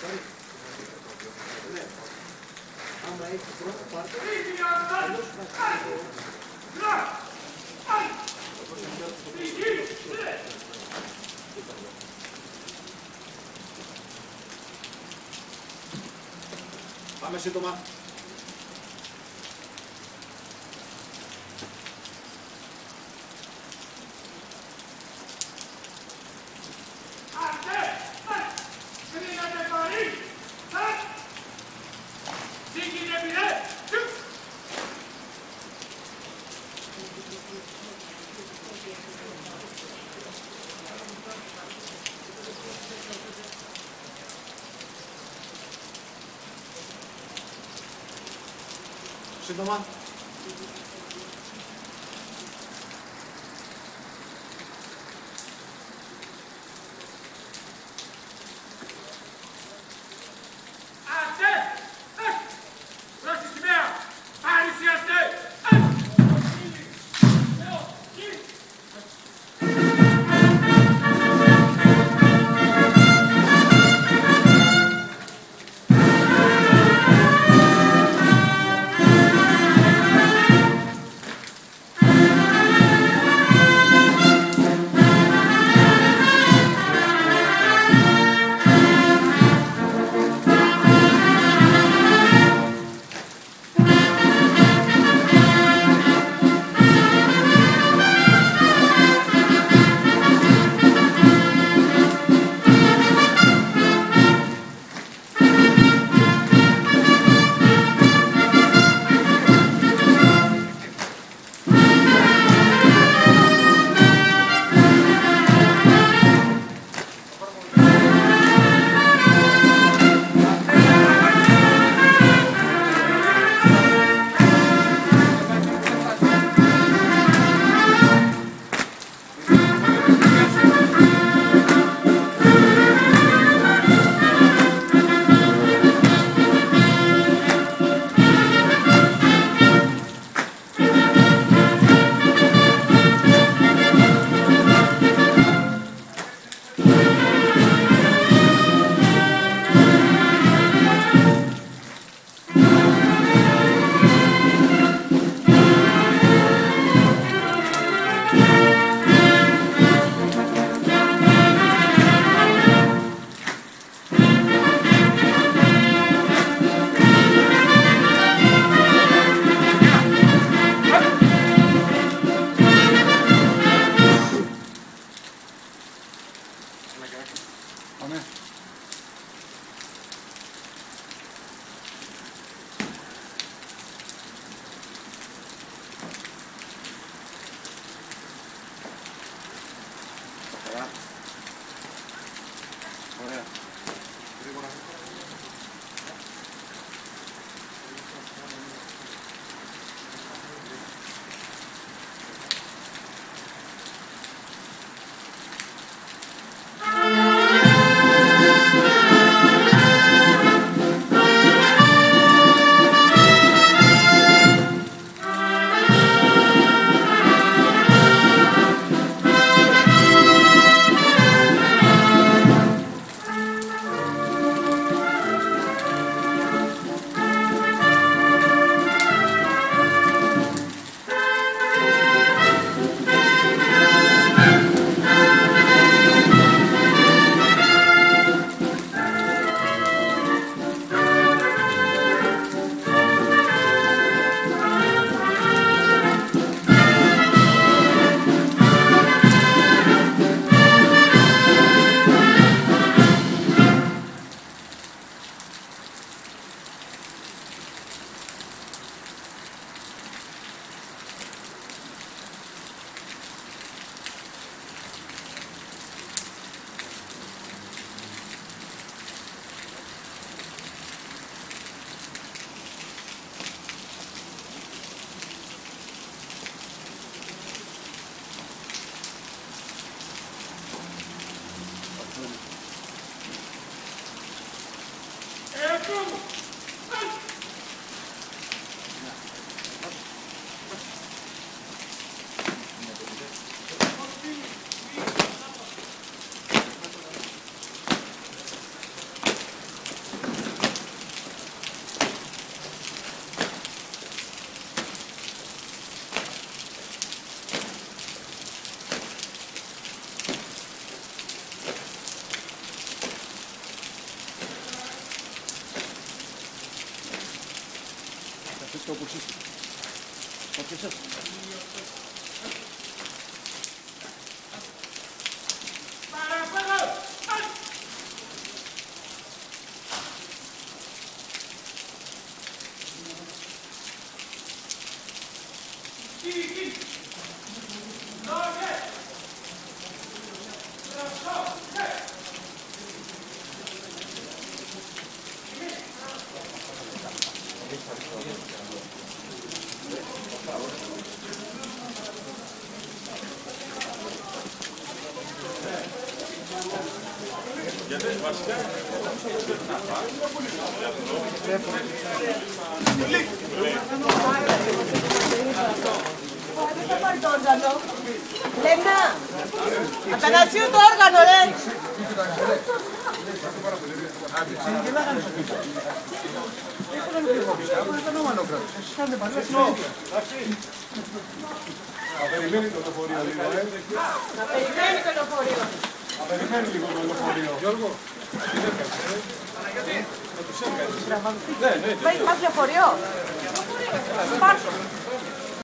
πάρει. Ναι. Πάμε σύντομα. Czy to ma? Yeah. cama. Ai. 絶対おかしいっすよ。Δεν θα πάρει το όργανο. Λένα, Αθανασίου το όργανο, ρε. Θα περιμένει το λεωφορείο λίγο, ε. Να περιμένει το λεωφορείο. Θα περιμένει λίγο το λεωφορείο. Γιώργο. Πάει, πας λεωφορείο. Πάρ' το.